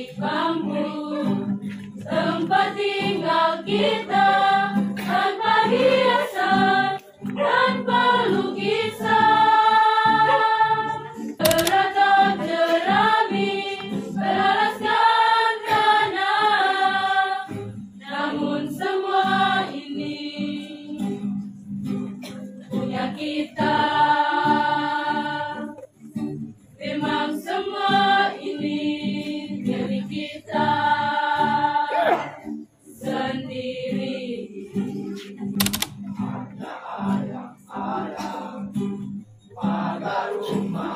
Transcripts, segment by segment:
di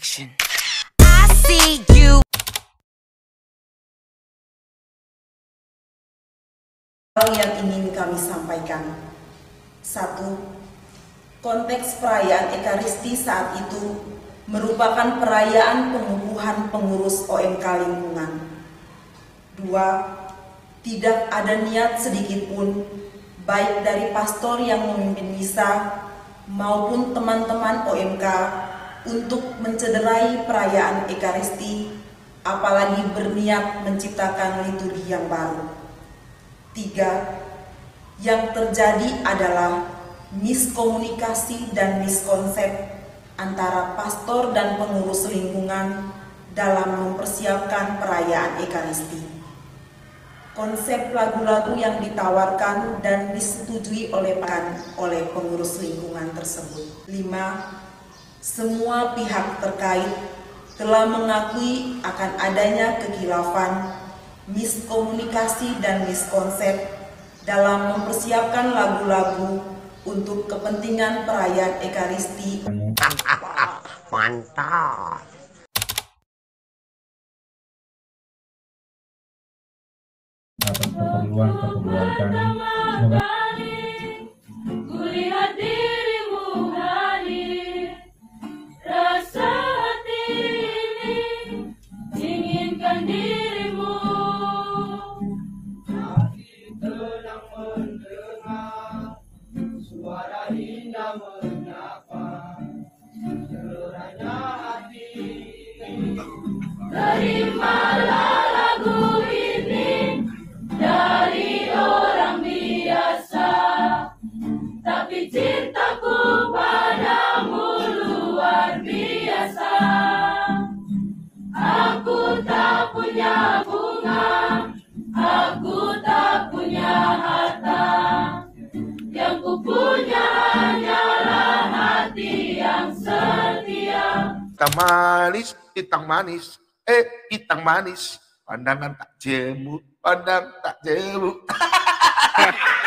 action. I see you. hal yang ingin kami sampaikan. Satu, konteks perayaan Ekaristi saat itu merupakan perayaan pengukuhan pengurus OMK lingkungan. Dua, tidak ada niat sedikit pun baik dari pastor yang memimpin misa maupun teman-teman OMK untuk mencederai perayaan Ekaristi apalagi berniat menciptakan liturgi yang baru. Tiga, yang terjadi adalah miskomunikasi dan miskonsep antara pastor dan pengurus lingkungan dalam mempersiapkan perayaan Ekaristi. Konsep lagu-lagu yang ditawarkan dan disetujui oleh oleh pengurus lingkungan tersebut. Lima, semua pihak terkait telah mengakui akan adanya kekilafan miskomunikasi dan miskonsep dalam mempersiapkan lagu-lagu untuk kepentingan perayaan Ekaristi Mantap. keperluan keperluan kami. Terimalah lagu ini dari orang biasa Tapi cintaku padamu luar biasa Aku tak punya bunga Itang manis, itang manis, eh itang manis. Pandangan tak jemu, pandang tak jemu.